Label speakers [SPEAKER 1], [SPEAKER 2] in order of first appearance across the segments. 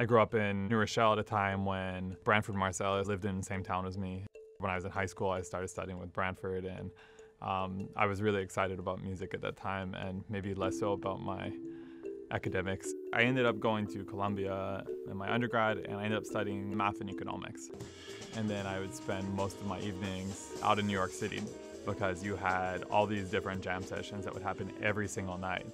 [SPEAKER 1] I grew up in New Rochelle at a time when Branford Marsalis lived in the same town as me. When I was in high school, I started studying with Branford, and um, I was really excited about music at that time, and maybe less so about my academics. I ended up going to Columbia in my undergrad, and I ended up studying math and economics. And then I would spend most of my evenings out in New York City because you had all these different jam sessions that would happen every single night.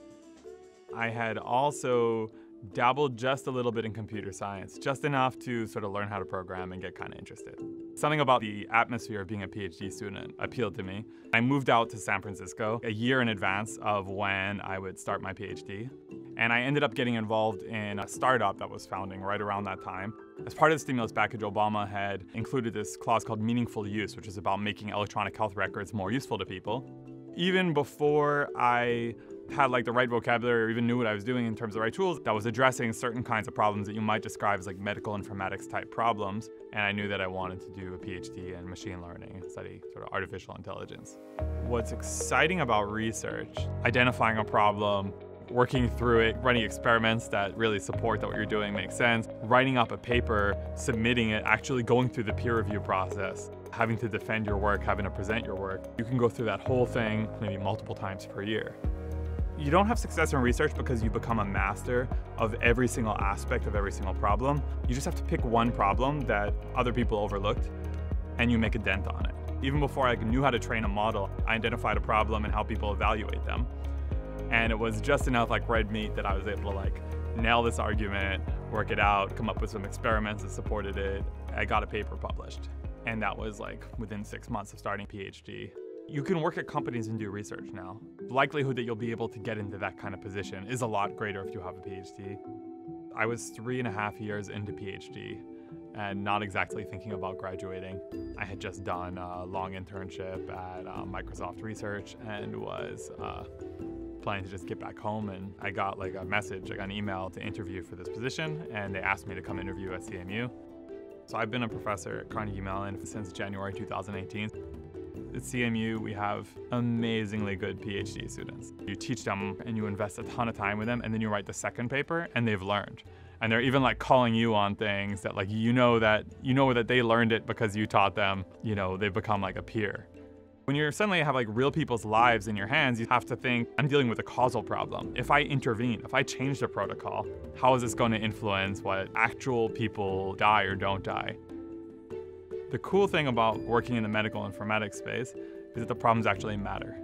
[SPEAKER 1] I had also dabbled just a little bit in computer science, just enough to sort of learn how to program and get kind of interested. Something about the atmosphere of being a PhD student appealed to me. I moved out to San Francisco a year in advance of when I would start my PhD. And I ended up getting involved in a startup that was founding right around that time. As part of the stimulus package, Obama had included this clause called meaningful use, which is about making electronic health records more useful to people. Even before I had like the right vocabulary or even knew what I was doing in terms of the right tools that was addressing certain kinds of problems that you might describe as like medical informatics type problems. And I knew that I wanted to do a PhD in machine learning and study sort of artificial intelligence. What's exciting about research, identifying a problem, working through it, running experiments that really support that what you're doing makes sense, writing up a paper, submitting it, actually going through the peer review process, having to defend your work, having to present your work. You can go through that whole thing maybe multiple times per year. You don't have success in research because you become a master of every single aspect of every single problem. You just have to pick one problem that other people overlooked and you make a dent on it. Even before I knew how to train a model, I identified a problem and how people evaluate them. And it was just enough like red meat that I was able to like nail this argument, work it out, come up with some experiments that supported it. I got a paper published. And that was like within six months of starting PhD. You can work at companies and do research now. The likelihood that you'll be able to get into that kind of position is a lot greater if you have a PhD. I was three and a half years into PhD and not exactly thinking about graduating. I had just done a long internship at uh, Microsoft Research and was uh, planning to just get back home and I got like a message, I got an email to interview for this position and they asked me to come interview at CMU. So I've been a professor at Carnegie Mellon since January 2018. At CMU, we have amazingly good PhD students. You teach them and you invest a ton of time with them, and then you write the second paper, and they've learned. And they're even like calling you on things that like you know that you know that they learned it because you taught them. You know they've become like a peer. When you suddenly have like real people's lives in your hands, you have to think, I'm dealing with a causal problem. If I intervene, if I change the protocol, how is this going to influence what actual people die or don't die? The cool thing about working in the medical informatics space is that the problems actually matter.